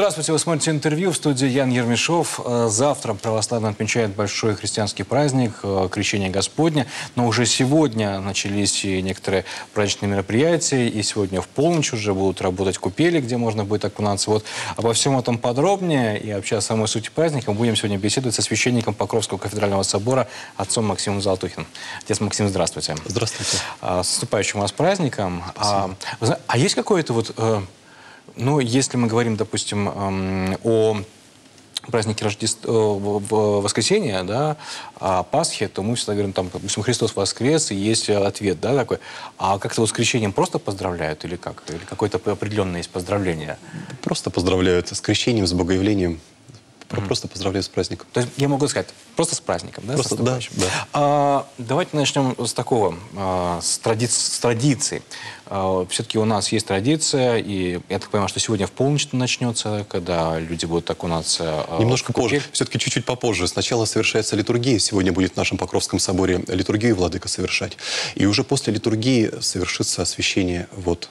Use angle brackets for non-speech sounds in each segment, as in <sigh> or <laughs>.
Здравствуйте, вы смотрите интервью в студии Ян Ермешов. Э, завтра православные отмечают большой христианский праздник э, Крещение Господня. Но уже сегодня начались и некоторые праздничные мероприятия. И сегодня в полночь уже будут работать купели, где можно будет окунаться. Вот обо всем этом подробнее и вообще о самой сути праздника мы будем сегодня беседовать со священником Покровского кафедрального собора отцом Максимом Золотухиным. Отец Максим, здравствуйте. Здравствуйте. А, с наступающим вас праздником. А, а есть какое-то вот... Э, ну, если мы говорим, допустим, о празднике Рождества, воскресенья, да, о Пасхе, то мы всегда говорим, там, допустим, Христос воскрес, и есть ответ, да, такой. А как-то воскресением просто поздравляют или как? Или какое-то определенное есть поздравление? Просто поздравляют с крещением, с богоявлением. Mm. Просто поздравляю с праздником. То есть я могу сказать, просто с праздником, да? Просто, да, да. А, давайте начнем с такого, а, с, тради с традиции. А, Все-таки у нас есть традиция, и я так понимаю, что сегодня в полночь начнется, когда люди будут окунаться а, Немножко позже, все-таки чуть-чуть попозже. Сначала совершается литургия, сегодня будет в нашем Покровском соборе литургию Владыка совершать. И уже после литургии совершится освящение вот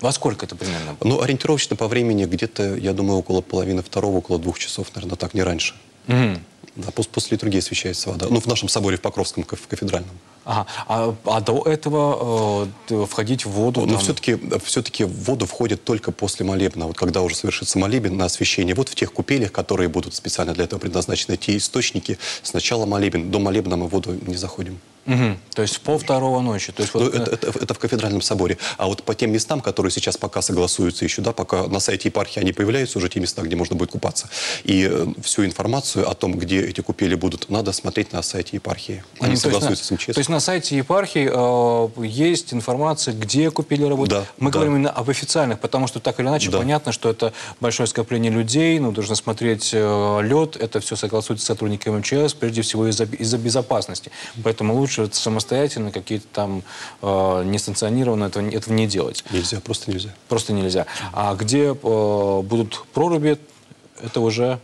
во сколько это примерно? Ну, ориентировочно по времени где-то, я думаю, около половины второго, около двух часов, наверное, так, не раньше. Mm. Да, после, после литургии освещается вода. Ну, в нашем соборе в Покровском, в кафедральном. Ага. А, а до этого э, входить в воду? Ну, там... все-таки все в воду входит только после молебна. Вот когда уже совершится молебен на освещение. Вот в тех купелях, которые будут специально для этого предназначены, те источники, сначала молебен. До молебна мы в воду не заходим. Угу. То есть в пол второго ночи. То есть вот... ну, это, это, это в кафедральном соборе. А вот по тем местам, которые сейчас пока согласуются еще, да, пока на сайте епархии они появляются, уже те места, где можно будет купаться. И э, всю информацию о том, где эти купели будут, надо смотреть на сайте епархии. Они mm, согласуются есть, с МЧС. То есть на сайте епархии э, есть информация, где купели работают. Да, Мы да. говорим именно об официальных, потому что так или иначе да. понятно, что это большое скопление людей, ну, должны смотреть э, лед, это все согласуется с сотрудниками МЧС, прежде всего из-за из безопасности. Поэтому лучше лучше самостоятельно какие-то там э, несанкционированно этого, этого не делать. Нельзя, просто нельзя. Просто нельзя. А где э, будут проруби, это уже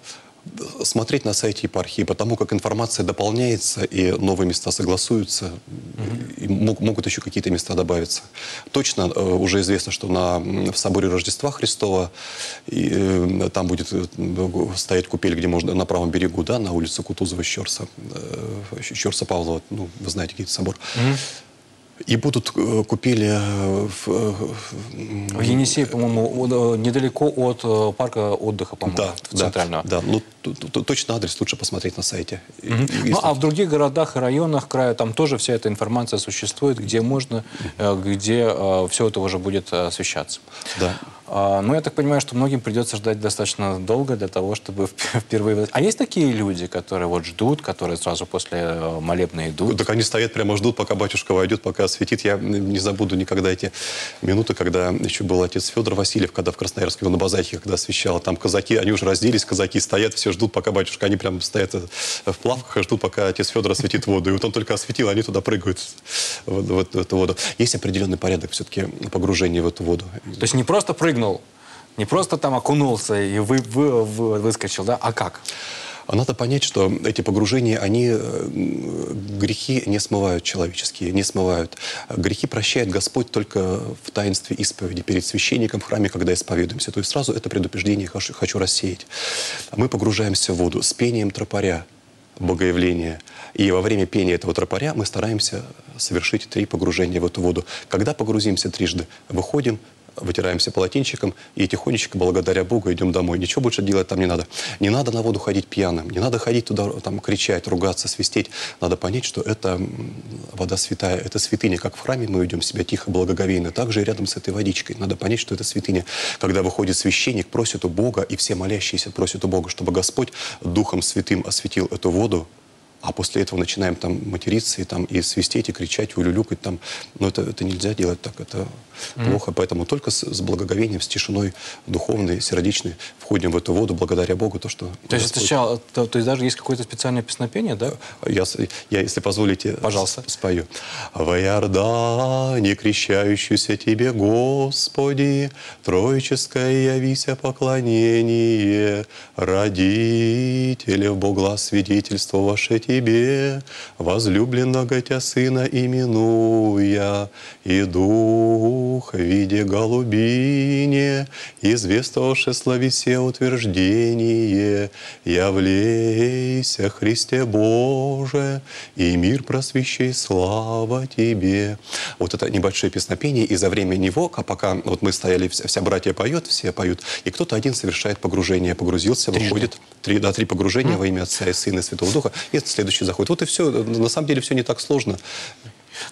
смотреть на сайте епархии, потому как информация дополняется, и новые места согласуются, угу. и могут еще какие-то места добавиться. Точно э, уже известно, что на, в соборе Рождества Христова и, э, там будет э, стоять купель, где можно на правом берегу, да, на улице Кутузова-Щерса, Щерса-Павлова, ну, вы знаете, какой-то собор. Угу. И будут э, купили э, в, э, в Енисей, по-моему, недалеко от парка отдыха, по-моему, да, центрального. Да, да. Ну, точно адрес лучше посмотреть на сайте. Угу. Если... Ну, а в других городах и районах края там тоже вся эта информация существует, где можно, где все это уже будет освещаться. Да. А, ну, я так понимаю, что многим придется ждать достаточно долго для того, чтобы <laughs> впервые... А есть такие люди, которые вот ждут, которые сразу после э, молебна идут? Так они стоят, прямо ждут, пока батюшка войдет, пока осветит. Я не забуду никогда эти минуты, когда еще был отец Федор Васильев, когда в Красноярске, на базахе, когда освещал, там казаки, они уже разделись, казаки стоят, все ждут, пока батюшка, они прям стоят в плавках и ждут, пока отец Федор осветит воду. И вот он только осветил, они туда прыгают, в, в, в эту воду. Есть определенный порядок все-таки погружения в эту воду. То есть не просто прыгнул. Не просто там окунулся и вы, вы, вы, выскочил, да? А как? А надо понять, что эти погружения, они э, грехи не смывают человеческие, не смывают. Грехи прощает Господь только в таинстве исповеди перед священником в храме, когда исповедуемся. То есть сразу это предупреждение хочу, рассеять. Мы погружаемся в воду с пением тропаря, богоявления. И во время пения этого тропаря мы стараемся совершить три погружения в эту воду. Когда погрузимся трижды, выходим, вытираемся полотенчиком и тихонечко, благодаря Богу, идем домой. Ничего больше делать там не надо. Не надо на воду ходить пьяным, не надо ходить туда, там, кричать, ругаться, свистеть. Надо понять, что это вода святая, это святыня. Как в храме мы идем себя тихо, благоговейно, так же и рядом с этой водичкой. Надо понять, что это святыня. Когда выходит священник, просит у Бога, и все молящиеся просят у Бога, чтобы Господь Духом Святым осветил эту воду, а после этого начинаем там материться и там и свистеть, и кричать, улюлюкать там. Но это, это нельзя делать так, это mm. плохо. Поэтому только с, с благоговением, с тишиной духовной, сердечной входим в эту воду благодаря Богу. То, что то есть, сначала, то, то есть даже есть какое-то специальное песнопение, да? Я, я если позволите, Пожалуйста. спою. «В Иордане, крещающийся Тебе, Господи, троическое явися поклонение, родители в Богла свидетельство ваше тебе, возлюбленного Тя Сына именуя, и Дух в виде голубине, известовше слави все утверждение, явлейся, Христе Боже, и мир просвещай, слава Тебе. Вот это небольшое песнопение, и за время него, а пока вот мы стояли, вся, вся братья поет, все поют, и кто-то один совершает погружение, погрузился, выходит, три, да, три погружения во имя Отца и Сына и Святого Духа, и следующий заходит. Вот и все. На самом деле все не так сложно.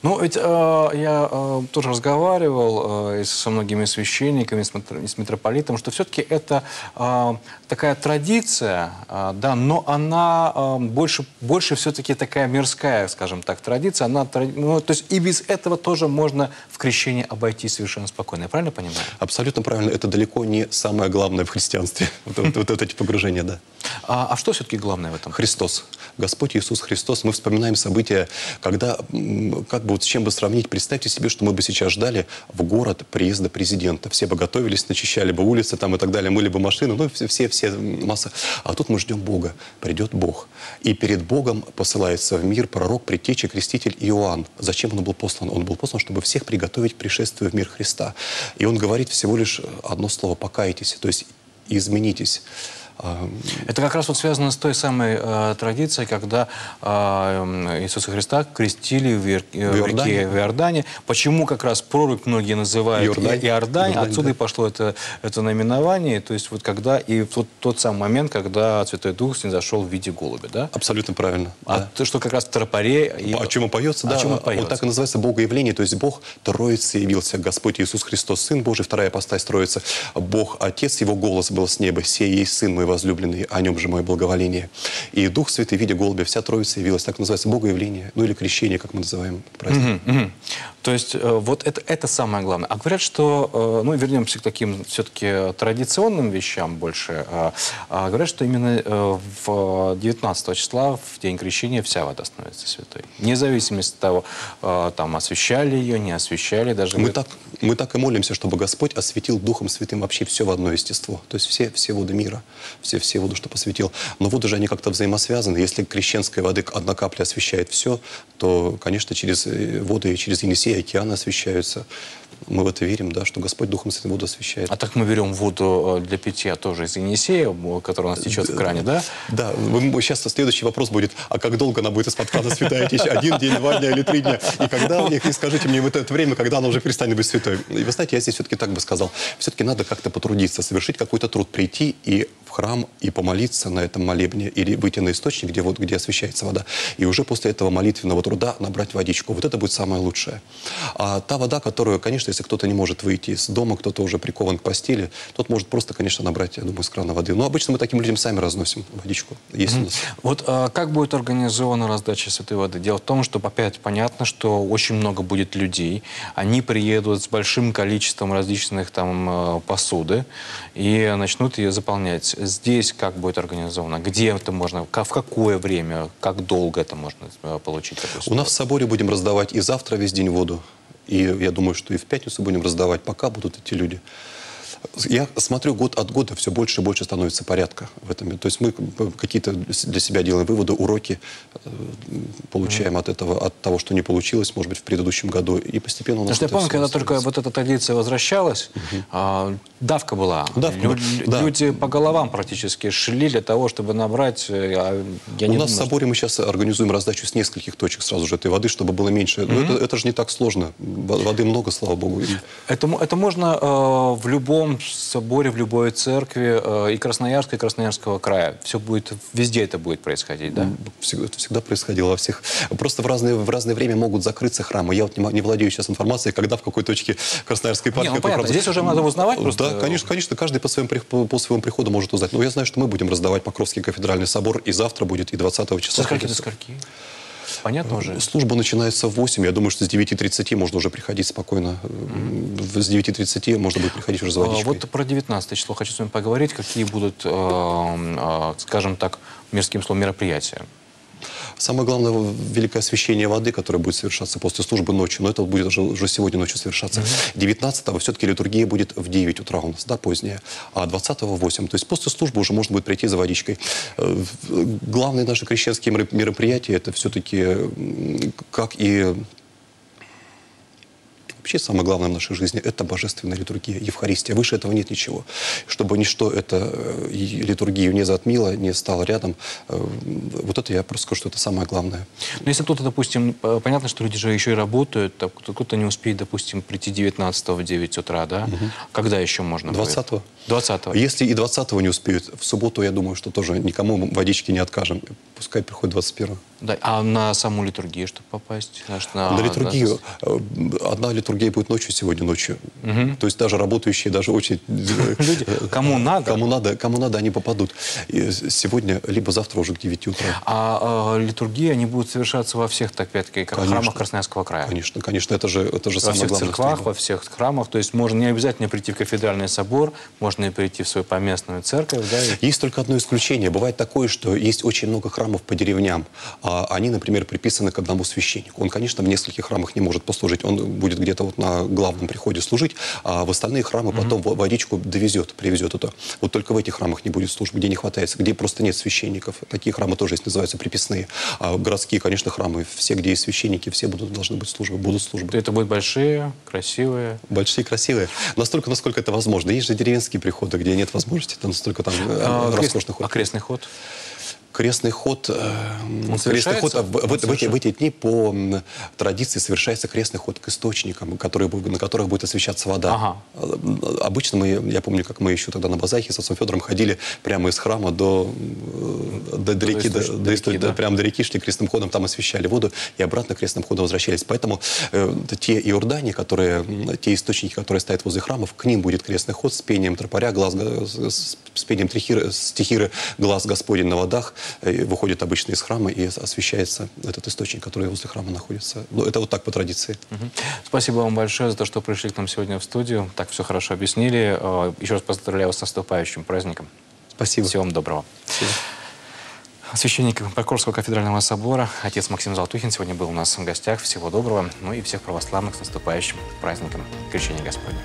Ну, ведь э, я э, тоже разговаривал э, со многими священниками, с, с митрополитом, что все-таки это э, такая традиция, э, да, но она э, больше, больше все-таки такая мирская, скажем так, традиция. Она, ну, то есть и без этого тоже можно в крещении обойтись совершенно спокойно. Я правильно понимаю? Абсолютно правильно. Это далеко не самое главное в христианстве. <laughs> Вот эти погружения, да. А, а что все-таки главное в этом? Христос. Господь Иисус Христос. Мы вспоминаем события, когда, как бы вот с чем бы сравнить, представьте себе, что мы бы сейчас ждали в город приезда президента. Все бы готовились, начищали бы улицы там и так далее, мыли бы машины, ну все, все, все масса. А тут мы ждем Бога. Придет Бог. И перед Богом посылается в мир пророк, предтеча, креститель Иоанн. Зачем он был послан? Он был послан, чтобы всех приготовить к пришествию в мир Христа. И он говорит всего лишь одно слово «покайтесь», то есть изменитесь. А, Это как раз вот связано с той самой э, традицией, когда э, Иисуса Христа крестили в, Ир- э, в Иордане. реке в Иордане. Почему как раз прорубь многие называют Иордань. Иордань? Иордань, Отсюда да. и пошло это, это наименование. То есть вот когда, и вот тот самый момент, когда Святой Дух снизошел в виде голубя, да? абсолютно правильно. А да. то, что как раз в тропаре... и- О чем он поется, О да, чем он он поется. так и называется Богоявление, то есть Бог Троицы явился, Господь Иисус Христос, Сын Божий, вторая апостась Троица, Бог Отец, Его голос был с неба, сей есть Сын мой возлюбленный, о нем же мое благоволение. И Дух Святый в виде голубя, вся Троица явилась, так называется Богоявление, ну или крещение, как мы называем праздник. Мгм, мгм. То есть э, вот это, это самое главное. А говорят, что, э, ну вернемся к таким все-таки традиционным вещам больше, а, говорят, что именно э, в 19 числа, в день крещения, вся вода становится святой. Вне зависимости от того, э, там освещали ее, не освещали, даже... Мы говорят, так, мы так и молимся, чтобы Господь осветил Духом Святым вообще все в одно естество. То есть все, все воды мира, все, все воды, что посвятил. Но воды же они как-то взаимосвязаны. Если крещенской воды одна капля освещает все, то, конечно, через э, воды, через Енисей, океаны освещаются. Мы в это верим, да, что Господь Духом Святым воду освещает. А так мы берем воду э, для питья тоже из Енисея, которая у нас течет в кране, да? Да, сейчас следующий вопрос будет, а как долго она будет из-под крана святая течь? Один день, два дня или три дня? И когда у них, и скажите мне в это время, когда она уже перестанет быть святой? И вы знаете, я здесь все-таки так бы сказал, все-таки надо как-то потрудиться, совершить какой-то труд, прийти и в храм и помолиться на этом молебне, или выйти на источник, где, вот, где освещается вода, и уже после этого молитвенного труда набрать водичку. Вот это будет самое лучшее. А та вода, которую, конечно, если кто-то не может выйти из дома, кто-то уже прикован к постели, тот может просто, конечно, набрать, я думаю, из крана воды. Но обычно мы таким людям сами разносим водичку. Есть у нас. Вот а, как будет организована раздача святой воды? Дело в том, что опять понятно, что очень много будет людей. Они приедут с большим количеством различных там э, посуды и начнут ее заполнять. Здесь как будет организовано? Где это можно? В какое время? Как долго это можно э, получить? У нас в соборе будем раздавать и завтра весь день воду. И я думаю, что и в пятницу будем раздавать, пока будут эти люди. Я смотрю, год от года все больше и больше становится порядка в этом. То есть мы какие-то для себя делаем выводы, уроки э, получаем от этого, от того, что не получилось, может быть, в предыдущем году. И постепенно у нас что я помню, когда только вот эта традиция возвращалась, а, давка была. Давка Лю- да. Люди по головам практически шли для того, чтобы набрать. э, а Я У нас в думаю, соборе мы сейчас организуем раздачу с нескольких точек сразу же этой воды, чтобы было меньше. Но это, это же не так сложно. Во- Воды много, слава богу. Это, это можно э, в любом соборе, в любой церкви э, и Красноярска, и Красноярского края. Все будет, везде это будет происходить, да? Всегда, это всегда происходило во всех. Просто в разное, в разное время могут закрыться храмы. Я вот не, не владею сейчас информацией, когда в какой точке Красноярской епархии. Не, ну понятно, храм- здесь уже надо узнавать просто. Да, конечно, конечно, каждый по своему, по, по своему приходу может узнать. Но я знаю, что мы будем раздавать Покровский кафедральный собор, и завтра будет, и 20 числа. Со скольки до скольки? Понятно уже? Служба начинается в 8. Я думаю, что с 9.30 можно уже приходить спокойно. С 9.30 можно будет приходить уже за А, водичкой. Вот про 19 число хочу с вами поговорить. Какие будут, э, э, скажем так, мирским словом, мероприятия? Самое главное – великое освящение воды, которое будет совершаться после службы ночью. Но это будет уже, уже сегодня ночью совершаться. 19-го все-таки литургия будет в 9 утра у нас, да, поздняя. А 20-го в 8. То есть после службы уже можно будет прийти за водичкой. Э, Главные наши крещенские меропри- мероприятия – это все-таки, как и Вообще самое главное в нашей жизни – это божественная литургия, Евхаристия. Выше этого нет ничего. Чтобы ничто это э, литургию не затмило, не стало рядом, э, вот это я просто скажу, что это самое главное. Но если кто-то, допустим, понятно, что люди же еще и работают, кто-то не успеет, допустим, прийти 19 в 9 утра, да? Когда еще можно будет? 20-го. 20 Если и 20-го не успеют, в субботу, я думаю, что тоже никому водички не откажем. Пускай приходит 21-го. Да, а на саму литургию, чтобы попасть? На, На литургию. на- э, Одна литургия будет ночью, сегодня ночью. То есть даже работающие, даже очень... Люди, кому надо. Кому надо, кому надо, они попадут. Сегодня, либо завтра уже к 9 утра. А э, литургии, они будут совершаться во всех, так опять-таки, храмах Красноярского края? Конечно, конечно, это же, это же Во самое всех главное. церквах, служба. во всех храмах. То есть можно не обязательно прийти в кафедральный собор, можно и прийти в свою поместную церковь, да? и- Есть только одно исключение. Бывает такое, что есть очень много храмов по деревням. А они, например, приписаны к одному священнику. Он, конечно, в нескольких храмах не может послужить. Он будет где-то вот на главном приходе служить, а в остальные храмы потом во- водичку довезет, привезет это. Вот только в этих храмах не будет службы, где не хватает, где просто нет священников. Такие храмы тоже есть, называются приписные. А городские, конечно, храмы, все, где есть священники, все будут, должны быть службы, будут службы. Это будут большие, красивые. Большие, красивые. Настолько, насколько это возможно. Есть же деревенские приходы, где нет возможности, там настолько там э, А, роскошный ход. а крестный ход? Крестный ход, э, крестный ход а в, в- в эти, в эти дни по традиции совершается крестный ход к источникам, которые, на которых будет освещаться вода. Ага. Э, Обычно мы, я помню, как мы еще тогда на Базахе с отцом Федором ходили прямо из храма до, э, до, до реки, до, до до реки, до- да. прямо до реки, шли крестным ходом, там освещали воду и обратно крестным ходом возвращались. Поэтому э, те иордане, которые, те источники, которые стоят возле храмов, к ним будет крестный ход с пением тропаря, глаз, го- с, с- пением трихиры, стихиры, глаз Господень на водах, э, выходит обычно из храма и освещается этот источник, который возле храма находится. Ну, это вот так по традиции. Мгм. Спасибо вам большое за то, что пришли к нам сегодня в студию. Так все хорошо объяснили. Э, Еще раз поздравляю вас с наступающим праздником. Спасибо. Всего вам доброго. Священник Покорского кафедрального собора, отец Максим Золотухин, сегодня был у нас в гостях. Всего доброго. Ну и всех православных с наступающим праздником Крещения Господня.